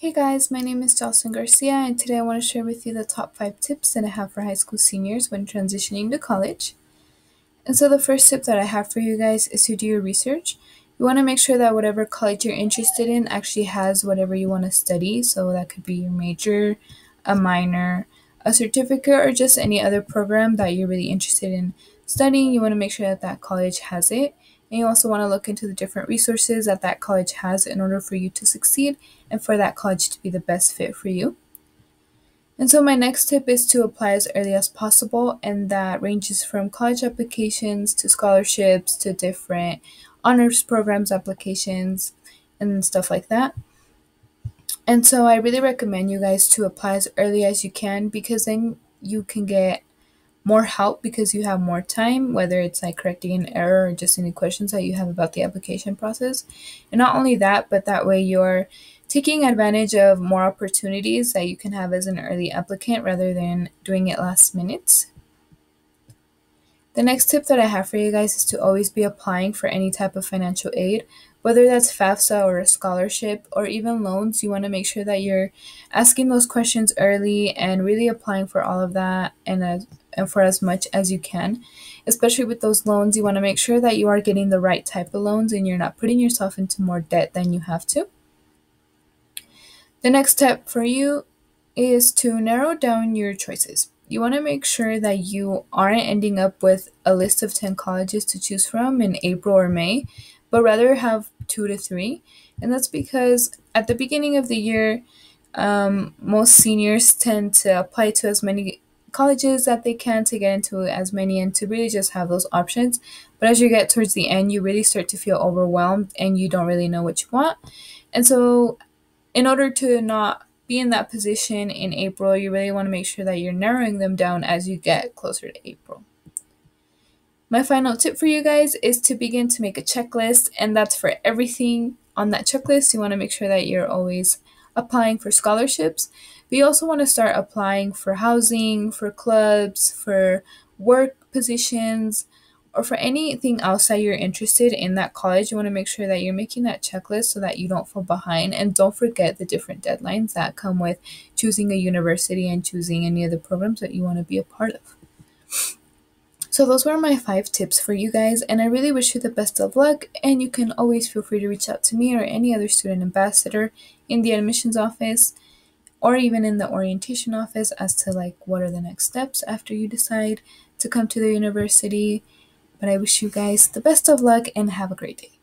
Hey guys, my name is Joceline Garcia, and today I want to share with you the top five tips that I have for high school seniors when transitioning to college. And so, the first tip that I have for you guys is to do your research. You want to make sure that whatever college you're interested in actually has whatever you want to study. So, that could be your major, a minor, a certificate, or just any other program that you're really interested in studying. You want to make sure that that college has it. And you also want to look into the different resources that that college has in order for you to succeed and for that college to be the best fit for you. And so, my next tip is to apply as early as possible, and that ranges from college applications to scholarships to different honors programs applications and stuff like that. And so, I really recommend you guys to apply as early as you can because then you can get more help because you have more time, whether it's like correcting an error or just any questions that you have about the application process. And not only that, but that way you're taking advantage of more opportunities that you can have as an early applicant rather than doing it last minute. The next tip that I have for you guys is to always be applying for any type of financial aid, whether that's FAFSA or a scholarship or even loans. You want to make sure that you're asking those questions early and really applying for all of that and, uh, and for as much as you can. Especially with those loans, you want to make sure that you are getting the right type of loans and you're not putting yourself into more debt than you have to. The next step for you is to narrow down your choices. You want to make sure that you aren't ending up with a list of 10 colleges to choose from in April or May, but rather have two to three. And that's because at the beginning of the year, um, most seniors tend to apply to as many colleges that they can to get into as many and to really just have those options. But as you get towards the end, you really start to feel overwhelmed and you don't really know what you want. And so in order to not be in that position in April, you really want to make sure that you're narrowing them down as you get closer to April. My final tip for you guys is to begin to make a checklist, and that's for everything on that checklist. You want to make sure that you're always applying for scholarships, but you also want to start applying for housing, for clubs, for work positions, or for anything else that you're interested in that college, you want to make sure that you're making that checklist so that you don't fall behind. And don't forget the different deadlines that come with choosing a university and choosing any of the programs that you want to be a part of. So, those were my five tips for you guys, and I really wish you the best of luck. And you can always feel free to reach out to me or any other student ambassador in the admissions office or even in the orientation office as to like what are the next steps after you decide to come to the university but I wish you guys the best of luck and have a great day.